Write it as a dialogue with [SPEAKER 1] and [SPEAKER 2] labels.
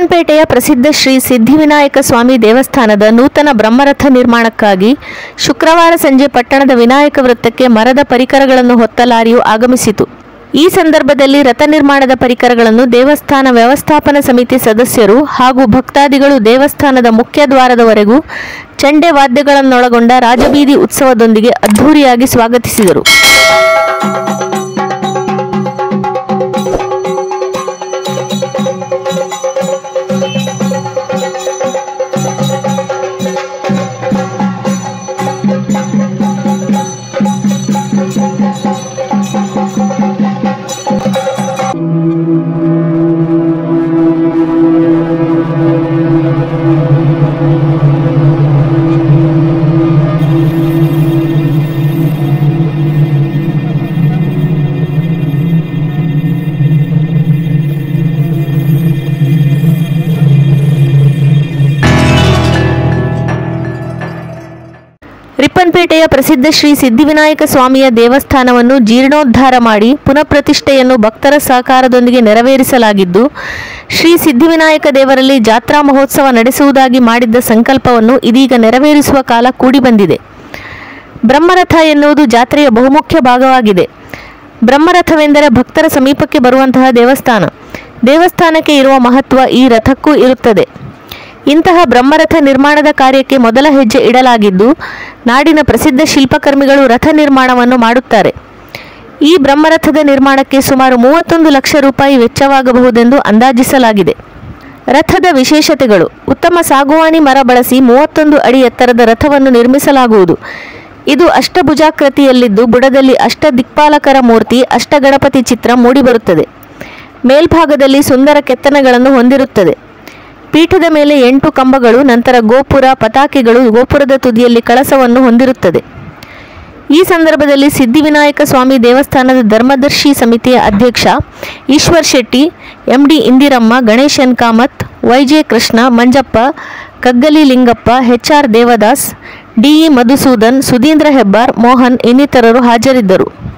[SPEAKER 1] ರಿಪ್ಪನ್ಪೇಟೆಯ ಪ್ರಸಿದ್ಧ ಶ್ರೀ ಸಿದ್ಧಿವಿನಾಯಕ ಸ್ವಾಮಿ ದೇವಸ್ಥಾನದ ನೂತನ ಬ್ರಹ್ಮರಥ ನಿರ್ಮಾಣಕ್ಕಾಗಿ ಶುಕ್ರವಾರ ಸಂಜೆ ಪಟ್ಟಣದ ವಿನಾಯಕ ವೃತ್ತಕ್ಕೆ ಮರದ ಪರಿಕರಗಳನ್ನು ಹೊತ್ತ ಲಾರಿಯು ಆಗಮಿಸಿತು. ಈ ಸಂದರ್ಭದಲ್ಲಿ ರಥ ನಿರ್ಮಾಣದ ಪರಿಕರಗಳನ್ನು ದೇವಸ್ಥಾನ ವ್ಯವಸ್ಥಾಪನ ಸಮಿತಿ ಸದಸ್ಯರು ಹಾಗೂ ಭಕ್ತಾದಿಗಳು ದೇವಸ್ಥಾನದ ಮುಖ್ಯ ದ್ವಾರದವರೆಗೂ ಚಂಡೆ ವಾದ್ಯಗಳನ್ನೊಳಗೊಂಡ ರಾಜಬೀದಿ ಉತ್ಸವದೊಂದಿಗೆ ಅದ್ಧೂರಿಯಾಗಿ ಸ್ವಾಗತಿಸಿದರು. ರಿಪ್ಪನ್ಪೇಟೆಯ ಪ್ರಸಿದ್ಧ ಶ್ರೀ ಸಿದ್ಧಿವಿನಾಯಕ ಸ್ವಾಮಿಯ ದೇವಸ್ಥಾನವನ್ನು ಜೀರ್ಣೋದ್ಧಾರ ಮಾಡಿ ಪುನಃಪ್ರತಿಷ್ಠೆಯನ್ನು ಭಕ್ತರ ಸಹಕಾರದೊಂದಿಗೆ ನೆರವೇರಿಸಲಾಗಿದ್ದು, ಶ್ರೀ ಸಿದ್ಧಿವಿನಾಯಕ ದೇವರಲ್ಲಿ ಜಾತ್ರಾ ಮಹೋತ್ಸವ ನಡೆಸುವುದಾಗಿ ಮಾಡಿದ್ದ ಸಂಕಲ್ಪವನ್ನು ಇದೀಗ ನೆರವೇರಿಸುವ ಕಾಲ ಕೂಡಿ ಬಂದಿದೆ ಬ್ರಹ್ಮರಥ ಎನ್ನುವುದು ಜಾತ್ರೆಯ ಬಹುಮುಖ್ಯ ಭಾಗವಾಗಿದೆ. ಬ್ರಹ್ಮರಥವೆಂದರೆ ಭಕ್ತರ ಸಮೀಪಕ್ಕೆ ಬರುವಂತಹ ದೇವಸ್ಥಾನ. ದೇವಸ್ಥಾನಕ್ಕೆ ಇರುವ ಮಹತ್ವ ಈ ರಥಕ್ಕೂ ಇರುತ್ತದೆ. ಇಂತಹ ಬ್ರಹ್ಮರಥ ನಿರ್ಮಾಣದ ಕಾರ್ಯಕ್ಕೆ ಮೊದಲ ಹೆಜ್ಜೆ ಇಡಲಾಗಿದ್ದು, ನಾಡಿನ ಪ್ರಸಿದ್ಧ ಶಿಲ್ಪಕರ್ಮಿಗಳು ರಥ ನಿರ್ಮಾಣವನ್ನು ಮಾಡುತ್ತಾರೆ. ಈ ಬ್ರಹ್ಮರಥದ ನಿರ್ಮಾಣಕ್ಕೆ ಸುಮಾರು ಮೂವತ್ತೊಂದು ಲಕ್ಷ ರೂಪಾಯಿ ವೆಚ್ಚವಾಗಬಹುದೆಂದು ಅಂದಾಜಿಸಲಾಗಿದೆ. ರಥದ ವಿಶೇಷತೆಗಳು, ಉತ್ತಮ ಸಾಗುವಾಣಿ ಮರ ಬಳಸಿ ಮೂವತ್ತೊಂದು ಅಡಿ ಎತ್ತರದ ರಥವನ್ನು ನಿರ್ಮಿಸಲಾಗುವುದು. ಇದು ಅಷ್ಟಭುಜಾಕೃತಿಯಲ್ಲಿದ್ದು, ಬುಡದಲ್ಲಿ ಅಷ್ಟ ದಿಕ್ಪಾಲಕರ ಮೂರ್ತಿ, ಅಷ್ಟಗಣಪತಿ ಚಿತ್ರ ಮೂಡಿಬರುತ್ತದೆ. ಮೇಲ್ಭಾಗದಲ್ಲಿ ಸುಂದರ ಕೆತ್ತನೆಗಳನ್ನು ಹೊಂದಿರುತ್ತದೆ. ಪೀಠದ ಮೇಲೆ ಎಂಟು ಕಂಬಗಳು, ನಂತರ ಗೋಪುರ, ಪತಾಕೆಗಳು ಗೋಪುರದ ತುದಿಯಲ್ಲಿ ಕಳಸವನ್ನು ಹೊಂದಿರುತ್ತದೆ. ಈ ಸಂದರ್ಭದಲ್ಲಿ ಸಿದ್ಧಿವಿನಾಯಕ ಸ್ವಾಮಿ ದೇವಸ್ಥಾನದ ಧರ್ಮದರ್ಶಿ ಸಮಿತಿಯ ಅಧ್ಯಕ್ಷ Ishwar Shetty, MD Indiramma, Ganeshan Kamath YJ Krishna, Manjappa, Kaggali Lingappa HR Devadas DE Madhusudan, Sudheendra Hebbar, Mohan ಇನ್ನಿತರರು ಹಾಜರಿದ್ದರು.